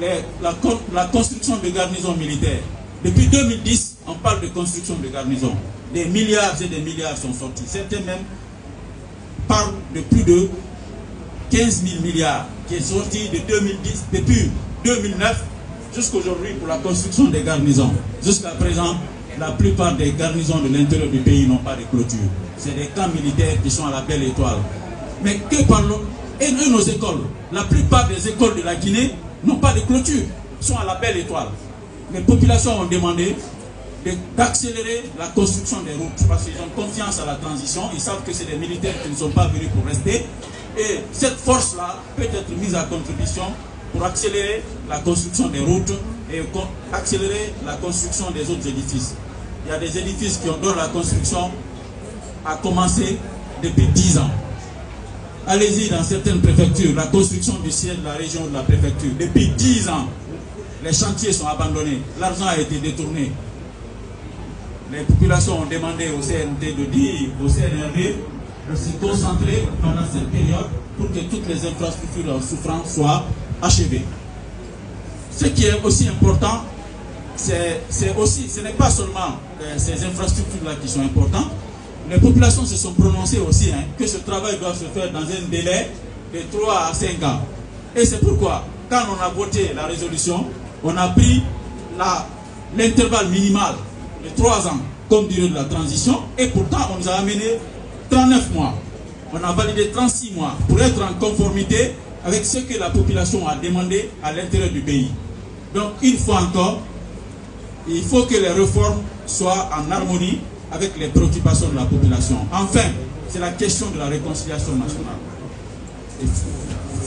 la, construction de garnisons militaires. Depuis 2010, on parle de construction de garnisons. Des milliards et des milliards sont sortis. Certains même parlent de plus de 15 000 milliards qui est sorti de 2010, depuis 2009 jusqu'à aujourd'hui pour la construction des garnisons. Jusqu'à présent, la plupart des garnisons de l'intérieur du pays n'ont pas de clôture. C'est des camps militaires qui sont à la belle étoile. Mais que parlons Et nous, nos écoles, la plupart des écoles de la Guinée n'ont pas de clôture, sont à la belle étoile. Les populations ont demandé d'accélérer la construction des routes parce qu'ils ont confiance à la transition. Ils savent que c'est des militaires qui ne sont pas venus pour rester. Et cette force-là peut être mise à contribution pour accélérer la construction des routes et accélérer la construction des autres édifices. Il y a des édifices qui ont, dont la construction a commencé depuis 10 ans. Allez-y dans certaines préfectures, la construction du siège de la région de la préfecture, depuis 10 ans, les chantiers sont abandonnés, l'argent a été détourné. Les populations ont demandé au CNT de dire, au CNRD, de se concentrer pendant cette période pour que toutes les infrastructures en souffrance soient achevées. Ce qui est aussi important, c'est aussi, ce n'est pas seulement euh, ces infrastructures-là qui sont importantes, les populations se sont prononcées aussi hein, que ce travail doit se faire dans un délai de 3 à 5 ans. Et c'est pourquoi, quand on a voté la résolution, on a pris l'intervalle minimal de 3 ans comme durée de la transition, et pourtant on nous a amené 39 mois. On a validé 36 mois pour être en conformité avec ce que la population a demandé à l'intérieur du pays. Donc, une fois encore, il faut que les réformes soient en harmonie avec les préoccupations de la population. Enfin, c'est la question de la réconciliation nationale.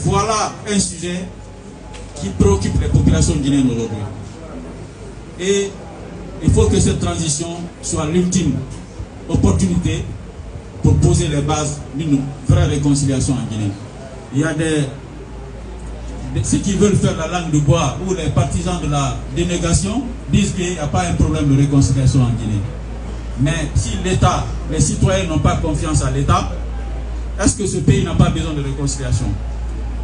voilà un sujet qui préoccupe les populations guinéennes aujourd'hui. Et il faut que cette transition soit l'ultime opportunité pour poser les bases d'une vraie réconciliation en Guinée. Il y a des, ceux qui veulent faire la langue du bois ou les partisans de la dénégation disent qu'il n'y a pas un problème de réconciliation en Guinée. Mais si l'État, les citoyens n'ont pas confiance à l'État, est-ce que ce pays n'a pas besoin de réconciliation?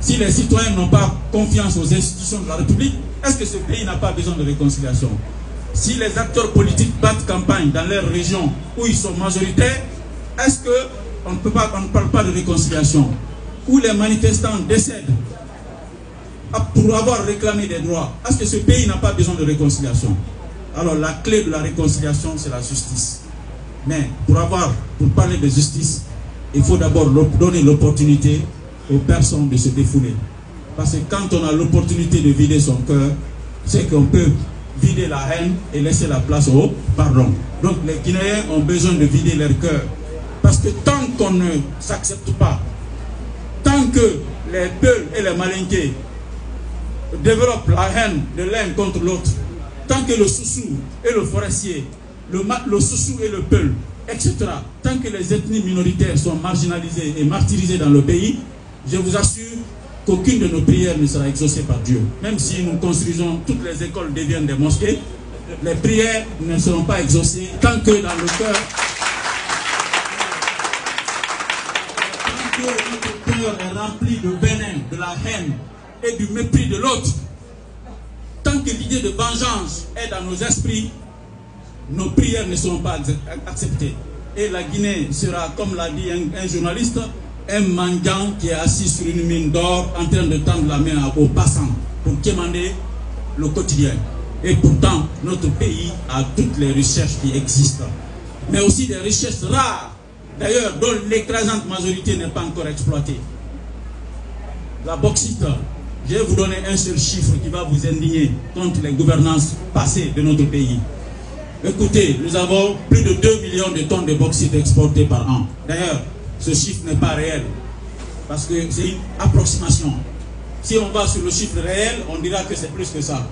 Si les citoyens n'ont pas confiance aux institutions de la République, est-ce que ce pays n'a pas besoin de réconciliation? Si les acteurs politiques battent campagne dans leurs régions où ils sont majoritaires, est-ce qu'on ne, ne parle pas de réconciliation? Où les manifestants décèdent pour avoir réclamé des droits, est-ce que ce pays n'a pas besoin de réconciliation? Alors la clé de la réconciliation, c'est la justice. Mais pour avoir, pour parler de justice, il faut d'abord donner l'opportunité aux personnes de se défouler. Parce que quand on a l'opportunité de vider son cœur, c'est qu'on peut vider la haine et laisser la place au pardon. Donc les Guinéens ont besoin de vider leur cœur. Parce que tant qu'on ne s'accepte pas, tant que les peuls et les malinqués développent la haine de l'un contre l'autre, tant que le soussou et le forestier le, Soussou et le Peul, etc. Tant que les ethnies minoritaires sont marginalisées et martyrisées dans le pays, je vous assure qu'aucune de nos prières ne sera exaucée par Dieu. Même si nous construisons, toutes les écoles deviennent des mosquées, les prières ne seront pas exaucées tant que dans le cœur est rempli de venin, de la haine et du mépris de l'autre, tant que l'idée de vengeance est dans nos esprits, nos prières ne seront pas acceptées. Et la Guinée sera, comme l'a dit un, journaliste, un mendiant qui est assis sur une mine d'or en train de tendre la main aux passants pour quémander le quotidien. Et pourtant, notre pays a toutes les recherches qui existent, mais aussi des richesses rares, d'ailleurs, dont l'écrasante majorité n'est pas encore exploitée. La bauxite, je vais vous donner un seul chiffre qui va vous indigner contre les gouvernances passées de notre pays. Écoutez, nous avons plus de 2 millions de tonnes de bauxite exportées par an. D'ailleurs, ce chiffre n'est pas réel, parce que c'est une approximation. Si on va sur le chiffre réel, on dira que c'est plus que ça.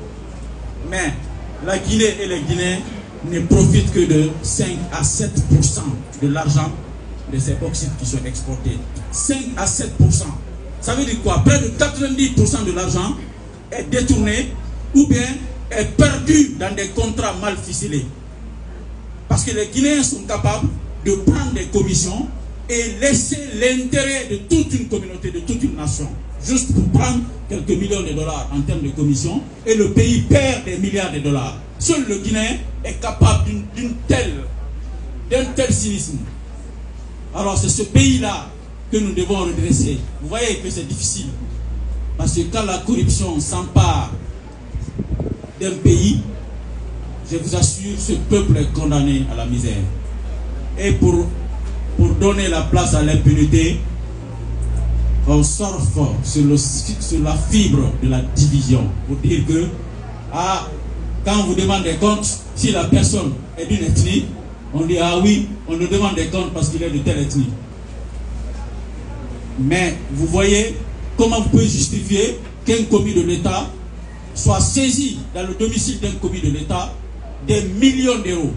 Mais la Guinée et les Guinéens ne profitent que de 5 à 7% de l'argent de ces bauxites qui sont exportés. 5 à 7% Ça veut dire quoi? Près de 90% de l'argent est détourné ou bien est perdu dans des contrats mal ficelés. Parce que les Guinéens sont capables de prendre des commissions et laisser l'intérêt de toute une communauté, de toute une nation. juste pour prendre quelques millions de dollars en termes de commission, et le pays perd des milliards de dollars. Seul le Guinéen est capable d'une telle, d'un tel cynisme. Alors c'est ce pays-là que nous devons redresser. Vous voyez que c'est difficile. Parce que quand la corruption s'empare pays, je vous assure, ce peuple est condamné à la misère. Et pour, pour donner la place à l'impunité, on surfe sur, le, sur la fibre de la division. Pour dire que, ah, quand vous demande des comptes, si la personne est d'une ethnie, on dit, ah oui, on nous demande des comptes parce qu'il est de telle ethnie. Mais vous voyez comment vous pouvez justifier qu'un commis de l'État soit saisi dans le domicile d'un commis de l'État des millions d'euros.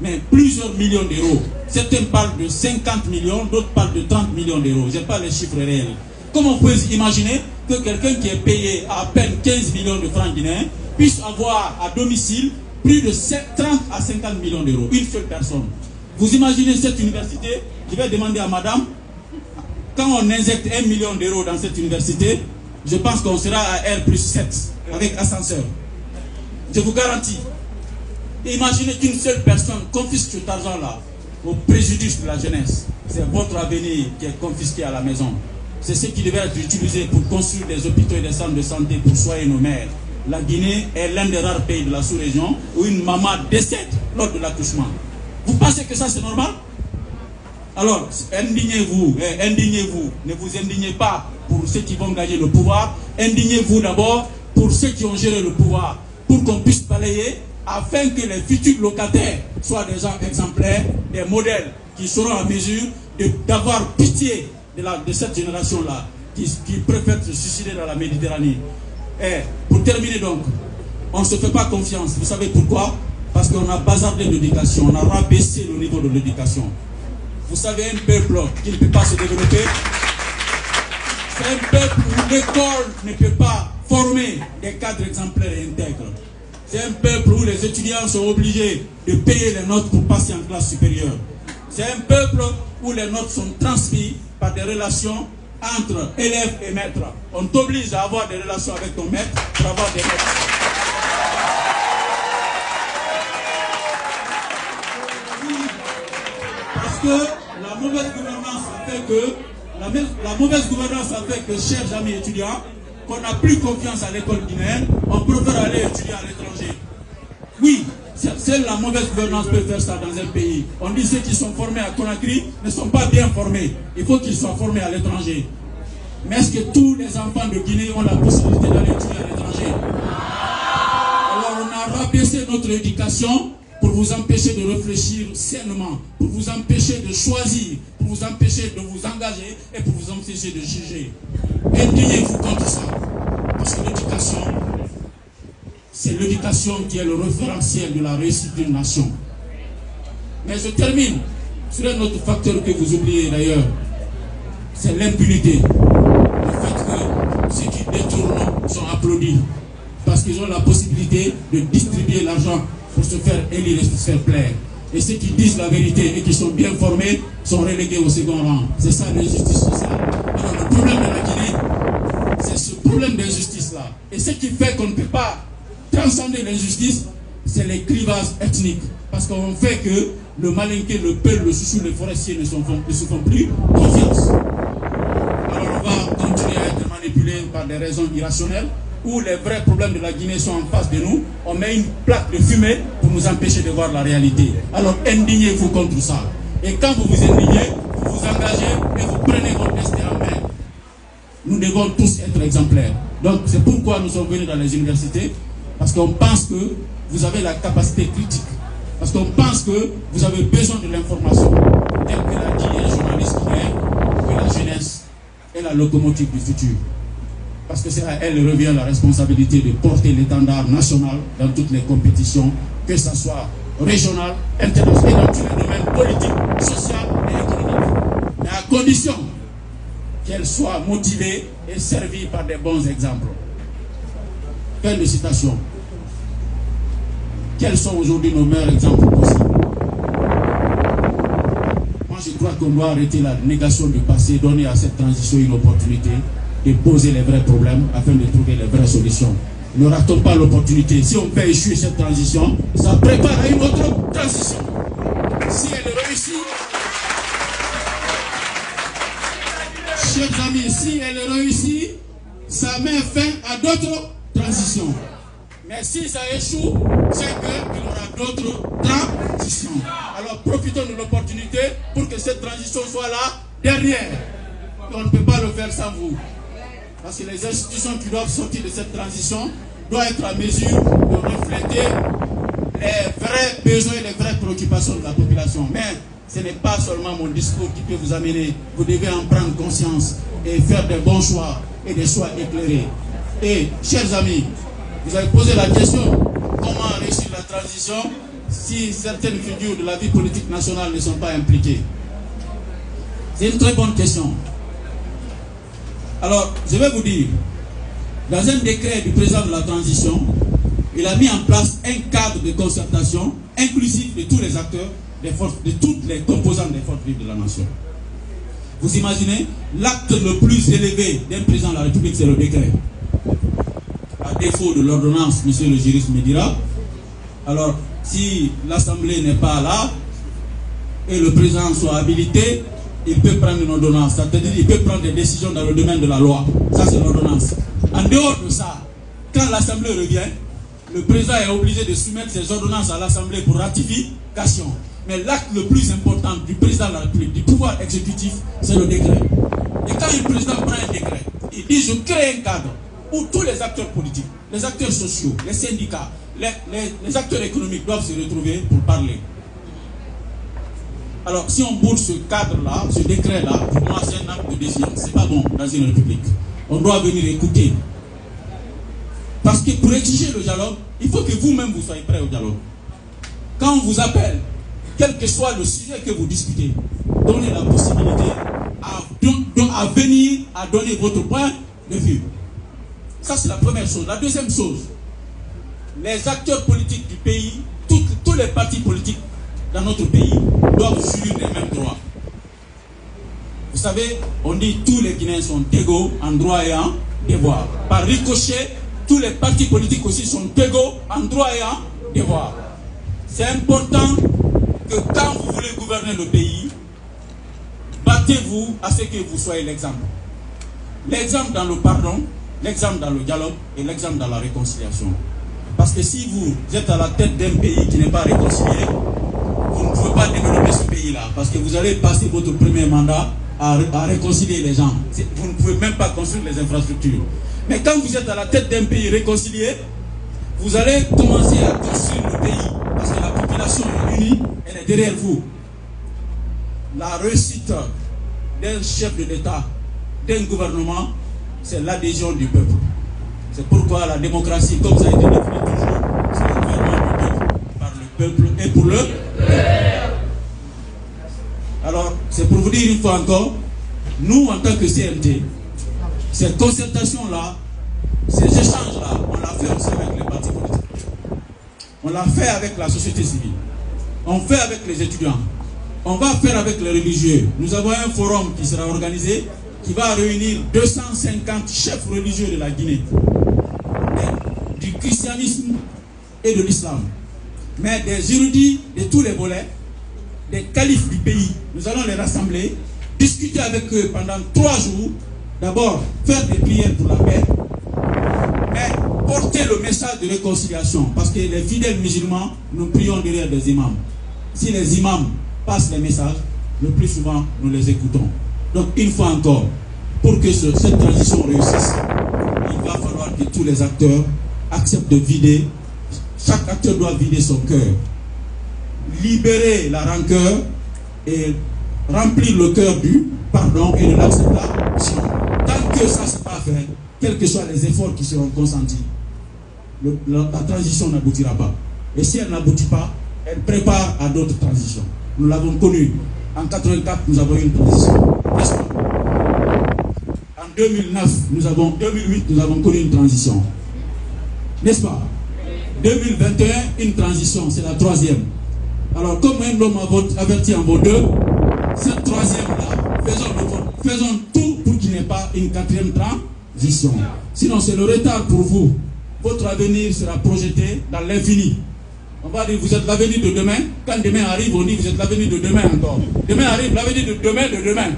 Mais plusieurs millions d'euros. Certains parlent de 50 millions, d'autres parlent de 30 millions d'euros. Je n'ai pas les chiffres réels. Comment vous pouvez imaginer que quelqu'un qui est payé à peine 15 millions de francs guinéens puisse avoir à domicile plus de 30 à 50 millions d'euros? Une seule personne. Vous imaginez cette université? Je vais demander à madame quand on injecte un million d'euros dans cette université, je pense qu'on sera à R plus 7 avec ascenseur. Je vous garantis. Imaginez qu'une seule personne confisque cet argent-là au préjudice de la jeunesse. C'est votre avenir qui est confisqué à la maison. C'est ce qui devait être utilisé pour construire des hôpitaux et des centres de santé pour soigner nos mères. La Guinée est l'un des rares pays de la sous-région où une maman décède lors de l'accouchement. Vous pensez que ça c'est normal? Alors, indignez-vous, eh, indignez-vous. Ne vous indignez pas pour ceux qui vont gagner le pouvoir. Indignez-vous d'abord pour ceux qui ont géré le pouvoir, pour qu'on puisse balayer, afin que les futurs locataires soient des gens exemplaires, des modèles qui seront en mesure d'avoir pitié de, cette génération-là, qui, qui préfère se suicider dans la Méditerranée. Et eh, pour terminer donc, on ne se fait pas confiance. Vous savez pourquoi? Parce qu'on a bazardé l'éducation, on a rabaissé le niveau de l'éducation. Vous savez, un peuple qui ne peut pas se développer, c'est un peuple où l'école ne peut pas former des cadres exemplaires et intègres. C'est un peuple où les étudiants sont obligés de payer les notes pour passer en classe supérieure. C'est un peuple où les notes sont transmises par des relations entre élèves et maîtres. On t'oblige à avoir des relations avec ton maître pour avoir des notes. Parce que mauvaise gouvernance fait que la, mauvaise gouvernance fait que, chers amis étudiants, qu'on n'a plus confiance à l'école guinéenne, on préfère aller étudier à l'étranger. Oui, seule la mauvaise gouvernance peut faire ça dans un pays. On dit ceux qui sont formés à Conakry ne sont pas bien formés. Il faut qu'ils soient formés à l'étranger. Mais est-ce que tous les enfants de Guinée ont la possibilité d'aller étudier à l'étranger? Alors on a rabaissé notre éducation pour vous empêcher de réfléchir sainement, pour vous empêcher de choisir, pour vous empêcher de vous engager et pour vous empêcher de juger. Indignez-vous contre ça. Parce que l'éducation, c'est l'éducation qui est le référentiel de la réussite d'une nation. Mais je termine sur un autre facteur que vous oubliez d'ailleurs. C'est l'impunité. Le fait que ceux qui détournent sont applaudis parce qu'ils ont la possibilité de distribuer l'argent pour se faire élire et se faire plaire. Et ceux qui disent la vérité et qui sont bien formés sont relégués au second rang. C'est ça l'injustice sociale. Alors le problème de la Guinée, c'est ce problème d'injustice-là. Et ce qui fait qu'on ne peut pas transcender l'injustice, c'est les clivages ethniques. Parce qu'on fait que le malinqué, le peuple, le chouchou, les forestiers ne, sont, ne se font plus confiance. Alors on va continuer à être manipulé par des raisons irrationnelles où les vrais problèmes de la Guinée sont en face de nous, on met une plaque de fumée pour nous empêcher de voir la réalité. Alors indignez-vous contre ça. Et quand vous vous indignez, vous vous engagez et vous prenez votre destin en main. Nous devons tous être exemplaires. Donc c'est pourquoi nous sommes venus dans les universités, parce qu'on pense que vous avez la capacité critique. Parce qu'on pense que vous avez besoin de l'information, tel que l'a dit un journaliste hier, que la jeunesse est la locomotive du futur parce que c'est à elle revient la responsabilité de porter l'étendard national dans toutes les compétitions, que ce soit régional, international, et dans tous les domaines politiques, social et économiques. Mais à condition qu'elle soit motivée et servie par des bons exemples. De citation. Quels sont aujourd'hui nos meilleurs exemples possibles? Moi, je crois qu'on doit arrêter la négation du passé, donner à cette transition une opportunité de poser les vrais problèmes afin de trouver les vraies solutions. Ne ratons pas l'opportunité. Si on fait échouer cette transition, ça prépare à une autre transition. Si elle réussit, chers amis, si elle réussit, ça met fin à d'autres transitions. Mais si ça échoue, c'est qu'il y aura d'autres transitions. Alors profitons de l'opportunité pour que cette transition soit là derrière. on ne peut pas le faire sans vous. Parce que les institutions qui doivent sortir de cette transition doivent être à mesure de refléter les vrais besoins et les vraies préoccupations de la population. Mais ce n'est pas seulement mon discours qui peut vous amener. Vous devez en prendre conscience et faire des bons choix et des choix éclairés. Et, chers amis, vous avez posé la question, comment réussir la transition si certaines figures de la vie politique nationale ne sont pas impliquées? C'est une très bonne question. Alors, je vais vous dire, dans un décret du président de la transition, il a mis en place un cadre de concertation inclusif de tous les acteurs, des forces, de toutes les composantes des forces vives de la nation. Vous imaginez, l'acte le plus élevé d'un président de la République, c'est le décret. À défaut de l'ordonnance, monsieur le juriste me dira, alors si l'Assemblée n'est pas là et le président soit habilité, il peut prendre une ordonnance. C'est-à-dire qu'il peut prendre des décisions dans le domaine de la loi. Ça, c'est l'ordonnance. En dehors de ça, quand l'Assemblée revient, le président est obligé de soumettre ses ordonnances à l'Assemblée pour ratification. Mais l'acte le plus important du président de la République, du pouvoir exécutif, c'est le décret. Et quand le président prend un décret, il dit je crée un cadre où tous les acteurs politiques, les acteurs sociaux, les syndicats, les, les acteurs économiques doivent se retrouver pour parler. Alors, si on bouge ce cadre-là, ce décret-là, pour moi, c'est un acte de défiance. Ce n'est pas bon dans une république. On doit venir écouter. Parce que pour exiger le dialogue, il faut que vous-même vous soyez prêts au dialogue. Quand on vous appelle, quel que soit le sujet que vous discutez, donnez la possibilité à, à venir à donner votre point de vue. Ça, c'est la première chose. La deuxième chose, les acteurs politiques du pays, tous les partis politiques dans notre pays doivent jouir des mêmes droits. Vous savez, on dit tous les Guinéens sont égaux en droit et en devoir. Par ricochet, tous les partis politiques aussi sont égaux en droit et en devoir. C'est important que quand vous voulez gouverner le pays, battez-vous à ce que vous soyez l'exemple. L'exemple dans le pardon, l'exemple dans le dialogue et l'exemple dans la réconciliation. Parce que si vous êtes à la tête d'un pays qui n'est pas réconcilié, vous ne pouvez pas développer ce pays-là. Parce que vous allez passer votre premier mandat à, réconcilier les gens. Vous ne pouvez même pas construire les infrastructures. Mais quand vous êtes à la tête d'un pays réconcilié, vous allez commencer à construire le pays. Parce que la population est unie, elle est derrière vous. La réussite d'un chef de l'État, d'un gouvernement, c'est l'adhésion du peuple. C'est pourquoi la démocratie, comme ça a été défini toujours, c'est le gouvernement du peuple, par le peuple et pour le vous dire une fois encore, nous, en tant que CNT, cette concertation-là, ces échanges-là, on l'a fait aussi avec les partis politiques. On l'a fait avec la société civile. On fait avec les étudiants. On va faire avec les religieux. Nous avons un forum qui sera organisé, qui va réunir 250 chefs religieux de la Guinée, du christianisme et de l'islam mais des érudits de tous les volets, des califes du pays. Nous allons les rassembler, discuter avec eux pendant trois jours. D'abord, faire des prières pour la paix, mais porter le message de réconciliation. Parce que les fidèles musulmans, nous prions derrière des imams. Si les imams passent les messages, le plus souvent, nous les écoutons. Donc, une fois encore, pour que cette transition réussisse, il va falloir que tous les acteurs acceptent de vider chaque acteur doit vider son cœur, libérer la rancœur et remplir le cœur du pardon et de l'acceptation. Tant que ça ne s'est pas fait, quels que soient les efforts qui seront consentis, la, transition n'aboutira pas. Et si elle n'aboutit pas, elle prépare à d'autres transitions. Nous l'avons connu. En 84, nous avons eu une transition. En 2009, nous avons, 2008, nous avons connu une transition. N'est-ce pas? 2021, une transition, c'est la troisième. Alors, comme un homme averti en vaut deux, cette troisième-là, faisons, faisons tout pour qu'il n'y ait pas une quatrième transition. Sinon, c'est le retard pour vous. Votre avenir sera projeté dans l'infini. On va dire, vous êtes l'avenir de demain. Quand demain arrive, on dit, vous êtes l'avenir de demain encore. Demain arrive, l'avenir de demain, de demain.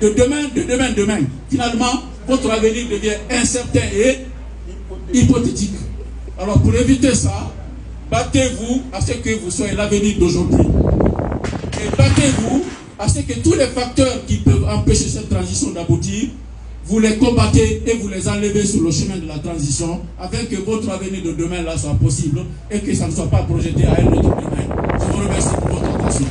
De demain, de demain, demain. Finalement, votre avenir devient incertain et hypothétique. Alors, pour éviter ça, battez-vous à ce que vous soyez l'avenir d'aujourd'hui. Et battez-vous à ce que tous les facteurs qui peuvent empêcher cette transition d'aboutir, vous les combattez et vous les enlevez sur le chemin de la transition afin que votre avenir de demain là soit possible et que ça ne soit pas projeté à un autre demain. Je vous remercie pour votre attention.